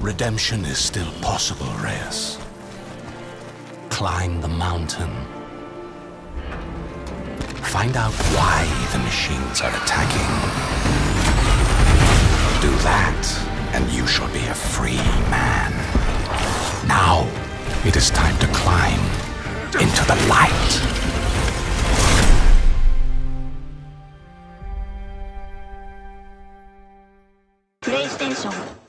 Redemption is still possible, Ryas. Climb the mountain. Find out why the machines are attacking. Do that, and you shall be a free man. Now, it is time to climb into the light. PlayStation